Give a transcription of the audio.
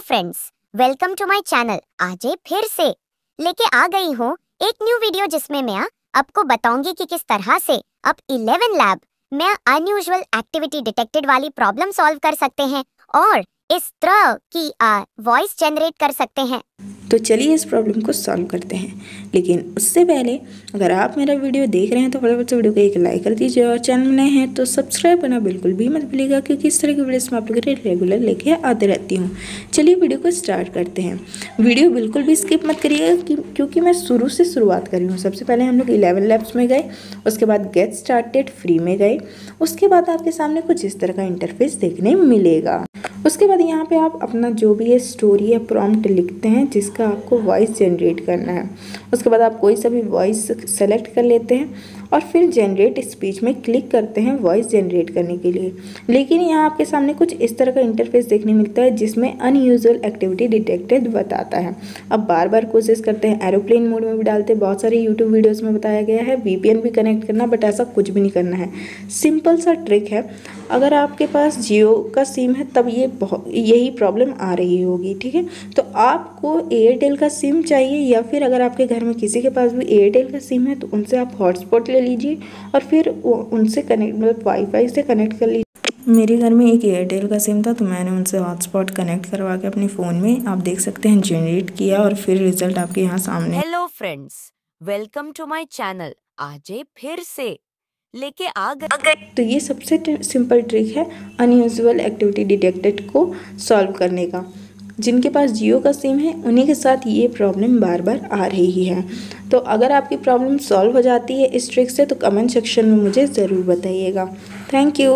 Friends welcome to my channel आज फिर से। लेके आ गई हूँ एक न्यू वीडियो जिसमें मैं आपको बताऊँगी कि किस तरह से अब 11 लैब में अनयूजुअल एक्टिविटी डिटेक्टेड वाली प्रॉब्लम सॉल्व कर सकते हैं और इस तरह की वॉइस जनरेट कर सकते हैं। तो चलिए इस प्रॉब्लम को सॉल्व करते हैं। लेकिन उससे पहले, अगर आप मेरा वीडियो देख रहे हैं तो फटाफट से वीडियो को एक लाइक कर दीजिए और चैनल नए हैं तो सब्सक्राइब करना बिल्कुल भी मत भूलिएगा, क्योंकि इस तरह की वीडियोस मैं आप लोगों के रेगुलर लेके आते रहती हूँ। चलिए वीडियो को स्टार्ट करते हैं। वीडियो बिल्कुल भी स्किप मत करिएगा क्योंकि मैं शुरू से शुरुआत कर हूँ। सबसे पहले हम लोग इलेवन लैब्स में गए, उसके बाद गेट स्टार्टेड फ्री में गए, उसके बाद आपके सामने कुछ इस तरह का इंटरफेस देखने मिलेगा। उसके बाद यहाँ पे आप अपना जो भी है स्टोरी या प्रॉम्प्ट लिखते हैं, जिसका आपको वॉइस जनरेट करना है, उसके बाद आप कोई सा भी वॉइस सेलेक्ट कर लेते हैं और फिर जनरेट स्पीच में क्लिक करते हैं वॉइस जनरेट करने के लिए। लेकिन यहाँ आपके सामने कुछ इस तरह का इंटरफेस देखने मिलता है, जिसमें अनयूजल एक्टिविटी डिटेक्टेड बताता है। अब बार बार कोशिश करते हैं एरोप्लेन मोड में भी डालते हैं, बहुत सारे यूट्यूब वीडियोज़ में बताया गया है VPN भी कनेक्ट करना बट ऐसा कुछ भी नहीं करना है। सिंपल सा ट्रिक है, अगर आपके पास जियो का सिम है, तब ये बहुत, यही प्रॉब्लम आ रही होगी, ठीक है? तो आपको एयरटेल का सिम चाहिए या फिर अगर आपके घर में किसी के पास भी एयरटेल का सिम है तो उनसे आप हॉटस्पॉट ले लीजिए और फिर उनसे कनेक्ट मतलब वाईफाई से कनेक्ट कर लीजिए। मेरे घर में एक एयरटेल का सिम था तो मैंने उनसे हॉटस्पॉट कनेक्ट करवा के अपने फ़ोन में, आप देख सकते हैं जनरेट किया और फिर रिज़ल्ट आपके यहाँ सामने। Hello friends welcome to my channel आज फिर से। लेके आ गए। तो ये सबसे सिंपल ट्रिक है अनयूजल एक्टिविटी डिटेक्टेड को सॉल्व करने का। जिनके पास जियो का सिम है, उन्हीं के साथ ये प्रॉब्लम बार बार आ रही है तो अगर आपकी प्रॉब्लम सॉल्व हो जाती है इस ट्रिक से तो कमेंट सेक्शन में मुझे ज़रूर बताइएगा। Thank you